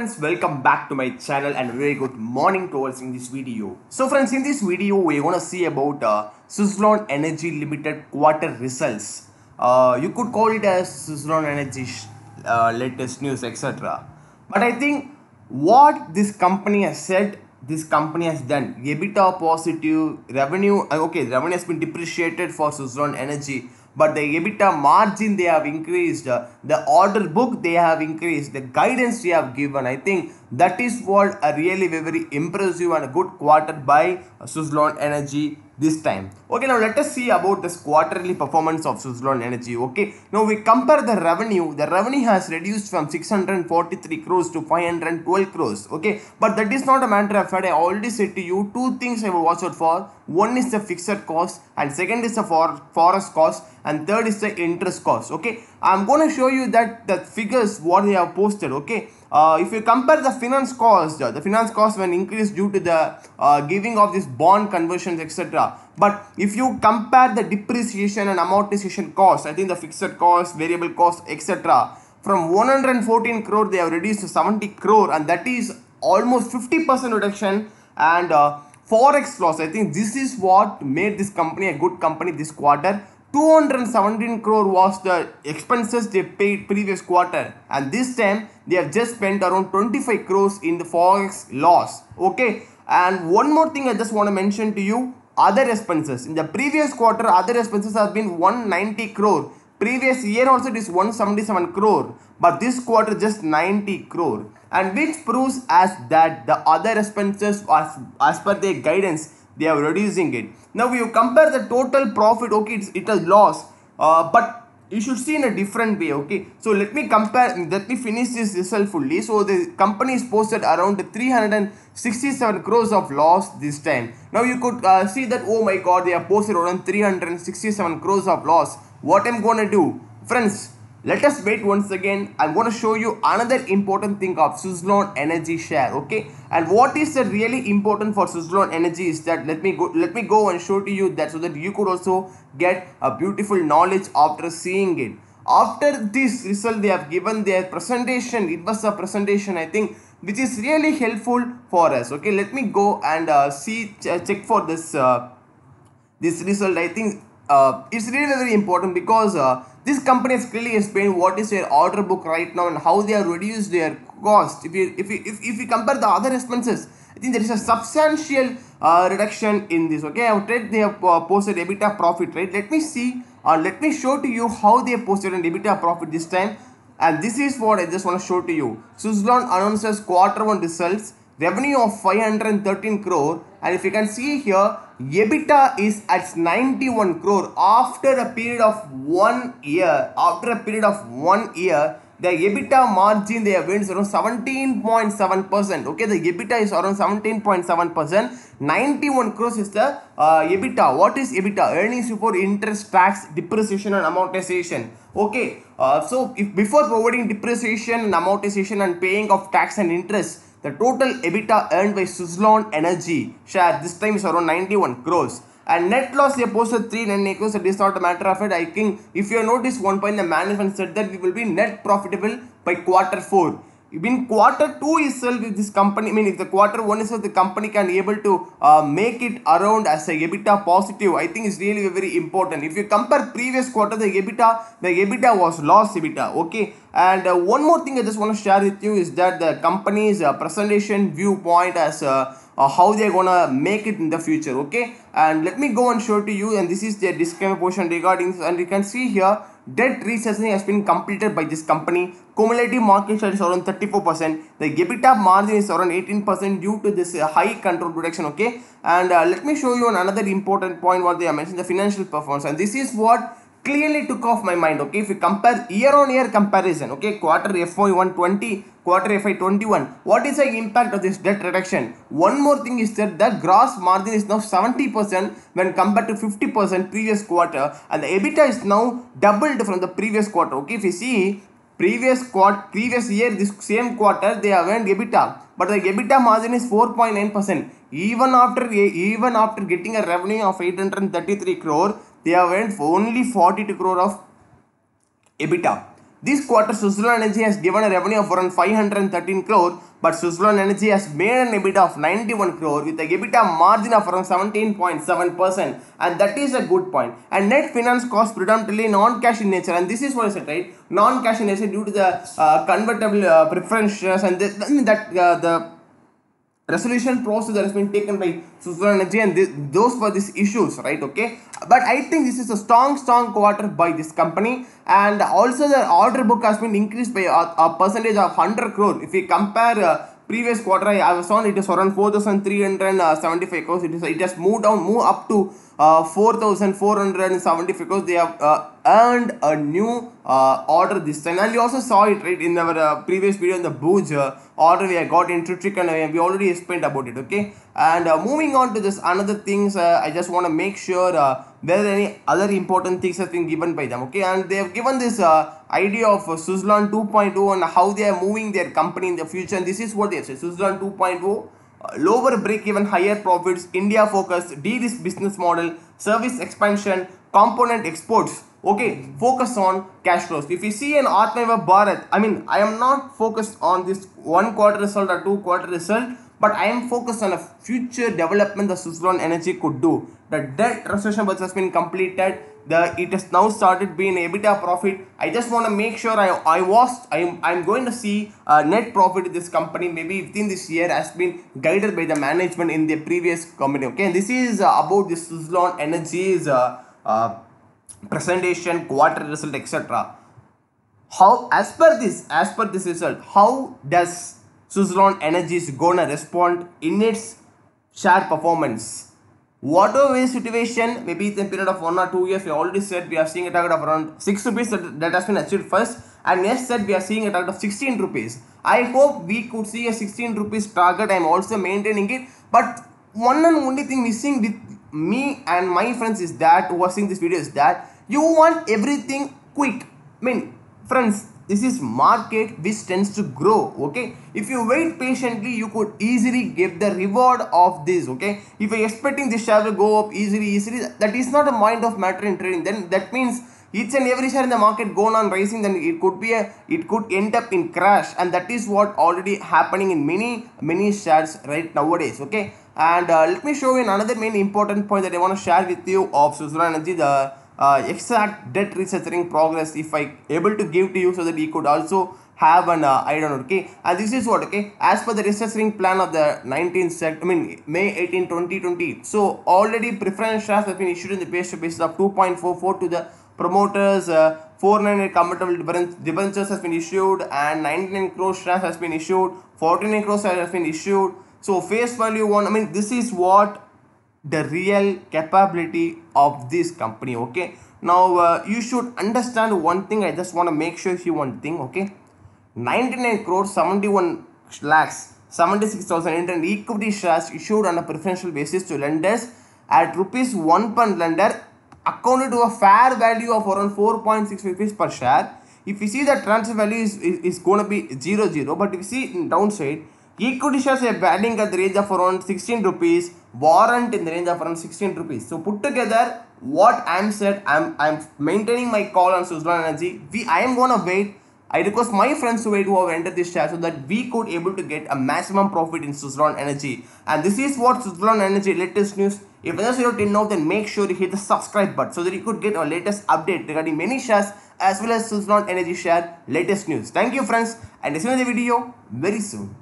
friends welcome back to my channel and very good morning to all in this video. So friends in this video we're to see about uh, Suzlon Energy Limited quarter results. Uh, you could call it as Suzlon Energy uh, latest news etc but I think what this company has said this company has done EBITDA positive revenue uh, okay revenue has been depreciated for Suzlon Energy but the EBITDA margin they have increased, uh, the order book they have increased, the guidance they have given. I think that is what a really very impressive and a good quarter by Suzlon Energy this time. Okay, now let us see about this quarterly performance of Suzlon Energy. Okay, now we compare the revenue. The revenue has reduced from 643 crores to 512 crores. Okay, but that is not a matter of fact. I already said to you two things I will watch out for. One is the fixed cost, and second is the for forex cost, and third is the interest cost. Okay, I'm going to show you that the figures what they have posted. Okay. Uh, if you compare the finance cost, uh, the finance cost when increased due to the uh, giving of this bond conversions, etc. But if you compare the depreciation and amortization cost, I think the fixed cost, variable cost, etc. From 114 crore, they have reduced to 70 crore, and that is almost 50% reduction. And uh, forex loss, I think this is what made this company a good company this quarter. 217 crore was the expenses they paid previous quarter. And this time they have just spent around 25 crores in the forex loss. Okay? And one more thing i just want to mention to you other expenses. In the previous quarter other expenses have been 190 crore. Previous year also it is 177 crore. But this quarter just 90 crore. And which proves as that the other expenses as, as per their guidance they are reducing it. Now you compare the total profit okay it's it loss uh, but you should see in a different way okay? So let me compare let me finish this result fully. So the company is posted around 367 crores of loss this time. Now you could uh, see that oh my god they have posted around 367 crores of loss. What i'm gonna do? Friends let us wait once again. I'm going to show you another important thing of Suzlon energy share okay? And what is the really important for Suzlon energy is that let me go let me go and show to you that so that you could also get a beautiful knowledge after seeing it. After this result they have given their presentation it was a presentation i think which is really helpful for us okay? Let me go and uh, see ch check for this uh, this result. I think uh, it's really very important because uh, this company has clearly explained what is their order book right now and how they have reduced their cost. If you if you if, if you compare the other expenses i think there is a substantial uh, reduction in this okay? I tried they have uh, posted ebitda profit right? Let me see uh, let me show to you how they have posted an ebitda profit this time. And this is what i just want to show to you. Suzlon announces quarter one results revenue of 513 crore. And if you can see here EBITDA is at 91 crore after a period of one year after a period of one year the EBITDA margin they have wins around 17.7 percent. Okay the EBITDA is around 17.7 percent. 91 crores is the uh, EBITDA. What is EBITDA? Earnings before interest tax depreciation and amortization. Okay uh, so if before providing depreciation and amortization and paying of tax and interest the total EBITDA earned by Suzlon Energy share this time is around 91 crores. And net loss they posted 398 crores. It is not a matter of fact. I think if you notice one point, the management said that we will be net profitable by quarter four. In quarter two itself, if this company, I mean, if the quarter one itself, the company can able to uh, make it around as a EBITDA positive, I think is really very important. If you compare previous quarter, the EBITDA, the EBITDA was loss EBITDA, okay. And uh, one more thing I just want to share with you is that the company's uh, presentation viewpoint as uh, uh, how they're gonna make it in the future okay and let me go and show to you and this is their disclaimer portion regarding this and you can see here debt restructuring has been completed by this company. Cumulative market share is around 34% the EBITDA margin is around 18% due to this uh, high control reduction okay? And uh, let me show you another important point what they are mentioning the financial performance. And this is what clearly took off my mind okay? If you compare year on year comparison okay? Quarter FY 120 quarter FY 21 what is the impact of this debt reduction? One more thing is that the gross margin is now 70% when compared to 50% previous quarter and the EBITDA is now doubled from the previous quarter okay? If you see previous quarter previous year this same quarter they have earned EBITDA but the EBITDA margin is 4.9% even after even after getting a revenue of 833 crore they have earned for only 42 crore of EBITDA This quarter, Suzlon Energy has given a revenue of around 513 crore, but Suzlon Energy has made an EBITDA of 91 crore with a EBITDA margin of around 17.7%, and that is a good point. And net finance cost predominantly non-cash in nature, and this is what I said, right? Non-cash in nature due to the uh, convertible uh, preference shares and the, that uh, the resolution process that has been taken by Energy and this, those were these issues, right? Okay, but I think this is a strong, strong quarter by this company, and also the order book has been increased by a, a percentage of 100 crore. If we compare uh, previous quarter, was on it is around 4,375 crores. It is it has moved down, move up to uh, 4,470 because they have uh, earned a new uh, order this time. And we also saw it right in our uh, previous video in the Booz uh, order we got into Trick and we already explained about it okay and uh, moving on to this another things uh, I just want to make sure uh, there are any other important things have been given by them okay? And they have given this uh, idea of uh, Suzlon 2.0 and how they are moving their company in the future. And this is what they have said Suzlon 2.0 uh, lower break even higher profits india focus de-risk business model service expansion component exports okay? Focus on cash flows. If you see an Atmanirbhar bharat i mean i am not focused on this one quarter result or two quarter result but I am focused on a future development that Suzlon Energy could do. The debt restoration budget has been completed. The it has now started being EBITDA profit. I just want to make sure I I was I'm I'm going to see a net profit in this company maybe within this year has been guided by the management in the previous company. Okay, this is uh, about this Suzlon Energy's uh, uh, presentation, quarter result, etc. How as per this as per this result, how does Suzlon Energy is gonna respond in its share performance. Whatever situation, maybe in a period of one or two years, we already said we are seeing a target of around 6 rupees that, that has been achieved first. And next said we are seeing a target of 16 rupees. I hope we could see a 16 rupees target. I am also maintaining it. But one and only thing missing with me and my friends is that watching this video is that you want everything quick. I mean, friends, this is market which tends to grow okay? If you wait patiently you could easily get the reward of this okay? If you're expecting this share will go up easily easily that is not a mind of matter in trading. Then that means each and every share in the market going on rising then it could be a it could end up in crash. And that is what already happening in many many shares right nowadays okay? And uh, let me show you another main important point that i want to share with you of Suzlon Energy the uh, exact debt restructuring progress if I able to give to you so that you could also have an uh, I don't know okay? And this is what okay? As per the restructuring plan of the 19th sec I mean May 18 2020 so already preference shares have been issued in the base basis of 2.44 to the promoters uh, 498 convertible debentures has been issued and 99 crore shares has been issued 49 crore shares has been issued. So face value one I mean this is what the real capability of this company okay? Now uh, you should understand one thing. I just want to make sure if you one thing okay? 99 crores 71 lakhs 76,000 and equity shares issued on a preferential basis to lenders at rupees 1 per lender accounted to a fair value of around 4.6 rupees per share. If you see the transfer value is, is, is going to be 0 0 but if you see in downside Equity shares are valuing at the range of around 16 rupees, warrant in the range of around 16 rupees. So put together what I'm said, I'm I'm maintaining my call on Suzlon Energy. We I am gonna wait. I request my friends to wait who have entered this share so that we could able to get a maximum profit in Suzlon Energy. And this is what Suzlon Energy latest news. If you didn't know, then make sure you hit the subscribe button so that you could get our latest update regarding many shares as well as Suzlon Energy share latest news. Thank you friends and see you in the video very soon.